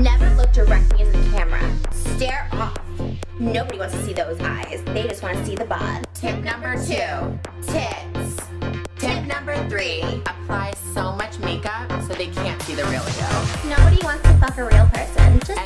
Never look directly in the camera. Stare off. Nobody wants to see those eyes. They just want to see the bod. Tip number two, tits. Tip number three, apply so much makeup so they can't see the real you. Nobody wants to fuck a real person. Just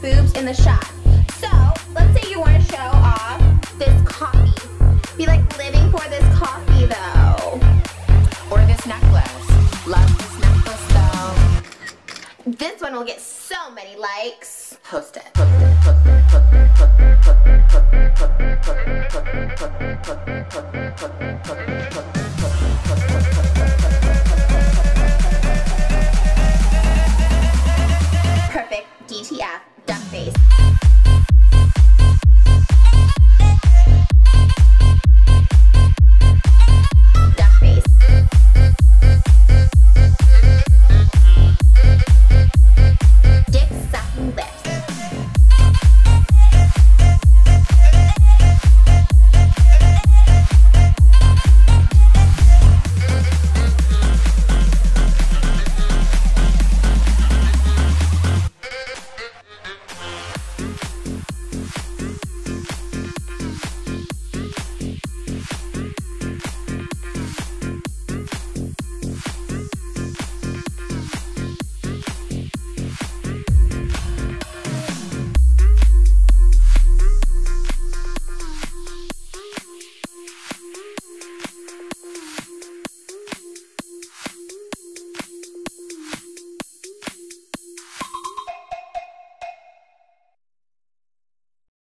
boobs in the shot. So, let's say you want to show off this coffee. Be like living for this coffee though. Or this necklace. Love this necklace though. This one will get so many likes. Post it. Post it. Post it. Post it. Post it. Post it. Post it. Post it. Post it. Post it. Post it. Post it. Post it. Post it. Post it. Post it. Post it. Post it. Post it.